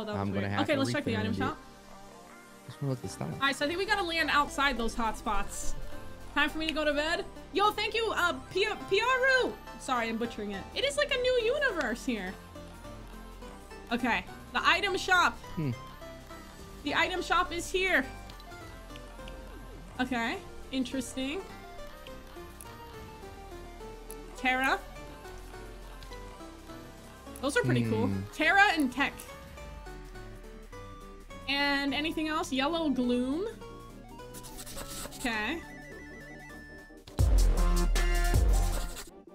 Oh, that was I'm gonna have Okay, to let's check the item shop. Just wanna look this. All right, so I think we gotta land outside those hotspots. Time for me to go to bed. Yo, thank you, uh, Piaru. Sorry, I'm butchering it. It is like a new universe here. Okay, the item shop. Hmm. The item shop is here. Okay, interesting. Terra. Those are pretty cool. Hmm. Terra and Tek. And anything else? Yellow Gloom. Okay.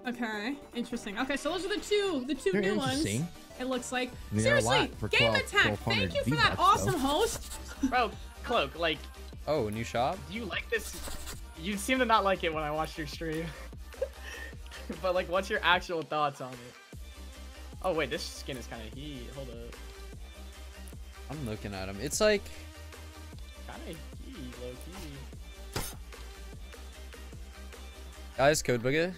Okay, interesting. Okay, so those are the two, the two Very new ones. It looks like. I mean, they're Seriously, for Game 12 Attack, thank you for that V-Bucks, awesome though. host. Bro, Cloak, like, Oh, new shop? do you like this? You seem to not like it when I watched your stream. but like, what's your actual thoughts on it? Oh wait, this skin is kind of heat. Hold up, I'm looking at him. It's like kind of heat, low key. guys, code boogie.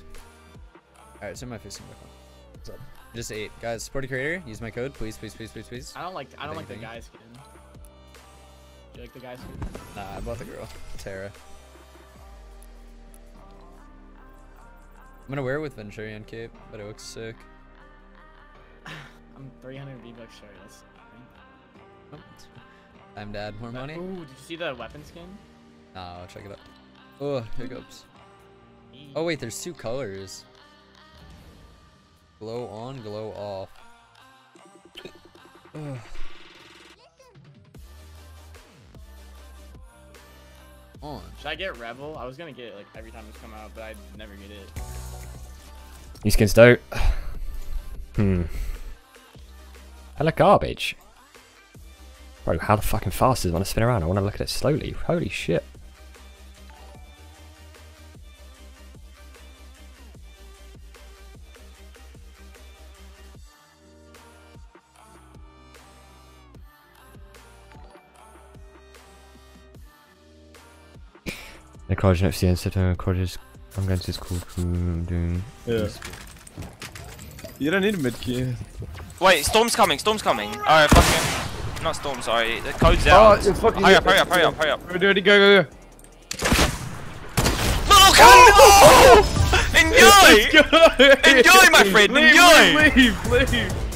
Alright, so my facing back on. What's up? Just eight. Guys, support a creator. Use my code, please, please, please, please, please. I don't like. I don't like the Anything? guy skin. Do you like the guy skin? Nah, I bought the girl. Tara. I'm gonna wear it with Venturion cape, but it looks sick. I'm 300 V-Bucks short. Let's. Oh, Time to add more money. Ooh, did you see the weapon skin? Nah, I'll check it out. Oh, hiccups. Oh wait, there's two colors. Glow on, glow off. Ugh. on. Should I get Rebel? I was gonna get it like every time it's come out, but I never get it. These skins don't. Hmm. Hella garbage. Bro, how the fucking fast is it want to spin around? I want to look at it slowly. Holy shit. The college next year in September. Colleges. I'm going to school. from doing. Yeah. You don't need a mid key. Wait, storm's coming, storm's coming. Alright, fucking. Not storm, sorry. The code's Oh, out. you fucking. hurry up, hurry up, hurry up, hurry up. Ready, ready, go, go, go. Oh, no! Enjoy! Enjoy, my friend, leave, enjoy! Leave, leave, leave.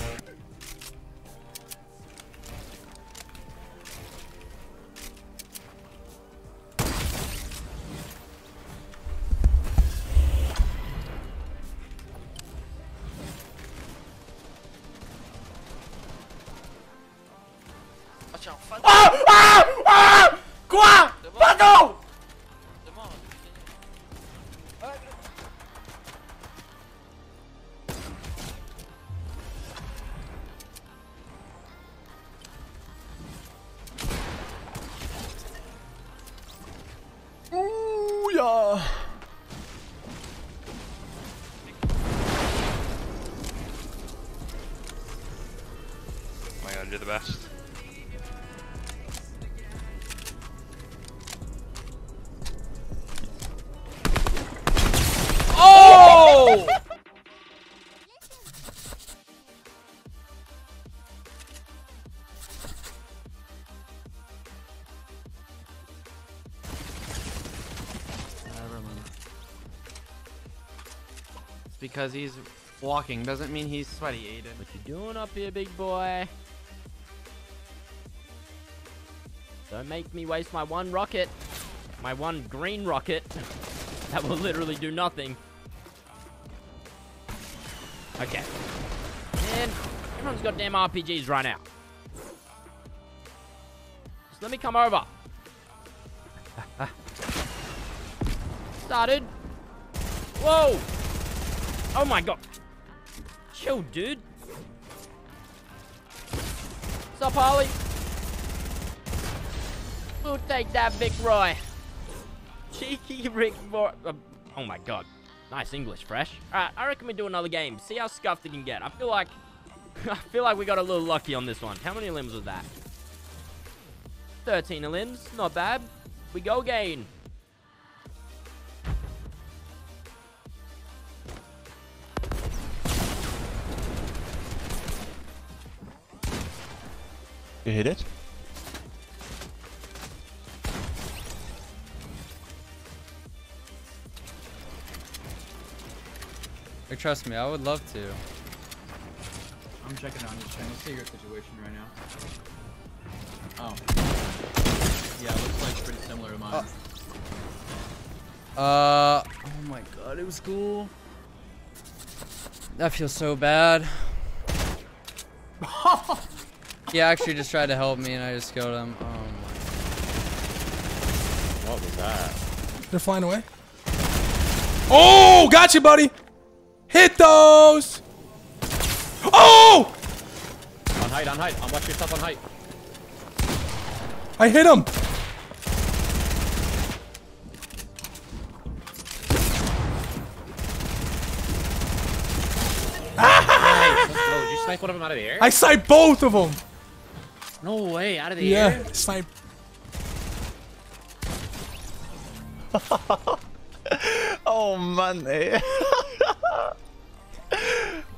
Ah, ah, ah! Quoi? Pardon! Oh my god, you're the best. Because he's walking doesn't mean he's sweaty, Aiden. What you doing up here, big boy? Don't make me waste my one rocket. My one green rocket. that will literally do nothing. Okay. Man, everyone's got damn RPGs right now. Just let me come over. Started. Whoa! Oh my god. Chill, dude. Up, Harley? We'll take that, Vic Roy. Cheeky Rick Roy. Uh, oh my god. Nice English, fresh. Alright, I reckon we do another game. See how scuffed it can get. I feel like... I feel like we got a little lucky on this one. How many limbs was that? 13 limbs. Not bad. We go again. Hit it? Like, trust me, I would love to. I'm checking on you, trying to see your situation right now. Oh. Yeah, looks like pretty similar to mine. Uh, oh my god, it was cool. That feels so bad. he actually just tried to help me and I just killed him. Oh my. What was that? They're flying away. Oh, got you, buddy. Hit those. Oh! On height, on height. On watch yourself on height. I hit him. Oh, did you snipe one of them out of the air? I sniped both of them. No way, out of the Yeah, air? snipe. Oh Mann, ey.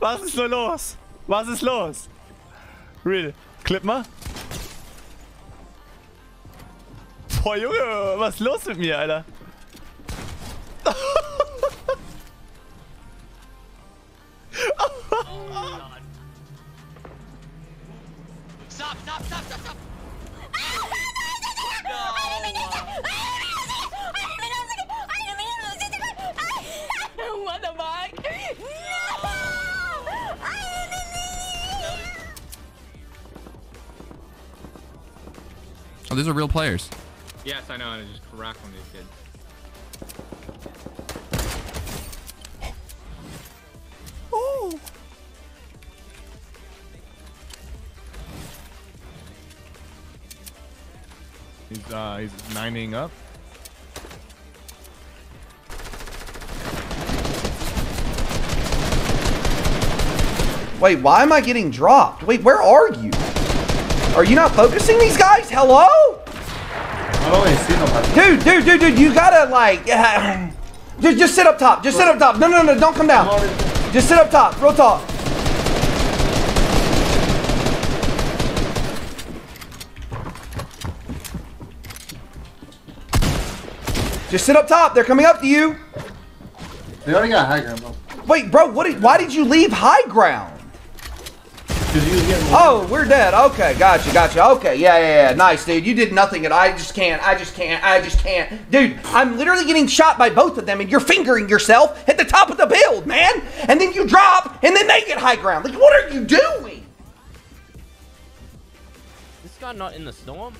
Was ist nur los? Was ist los? Real. Clip mal. Boah, Junge, was ist los mit mir, Alter? Stop, Oh, these are real players. Yes, I know, and I just cracked one of these kids. Oh. He's, uh, he's nining up. Wait, why am I getting dropped? Wait, where are you? Are you not focusing these guys? Hello? Dude, dude, dude, dude, you gotta like, just, just sit up top. Just sit up top. No, no, no, don't come down. Just sit up top. Real talk. Just sit up top. They're coming up to you. They already got high ground, bro. Wait, bro, what? Did, why did you leave high ground? Oh, we're dead. Okay, gotcha, gotcha. Okay, yeah, yeah, yeah. Nice, dude. You did nothing, and I just can't. I just can't. I just can't, dude. I'm literally getting shot by both of them, and you're fingering yourself at the top of the build, man. And then you drop, and then they get high ground. Like, what are you doing? This guy not in the storm?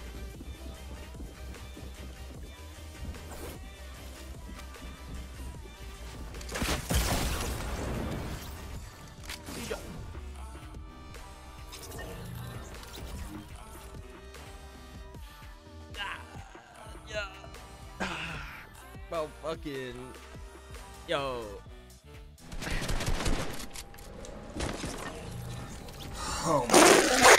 Well, fucking. Yo. Oh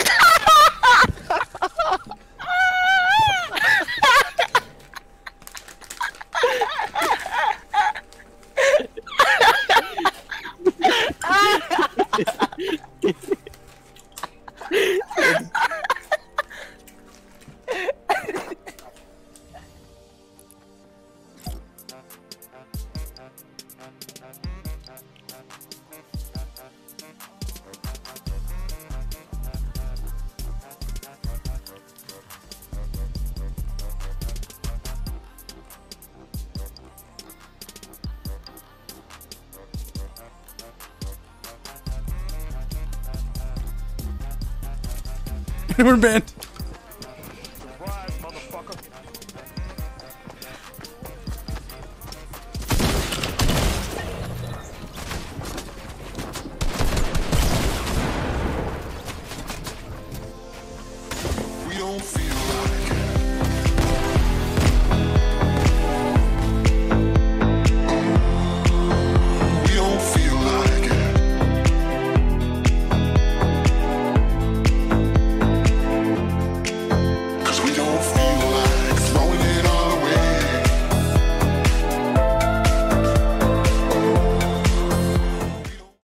We're banned.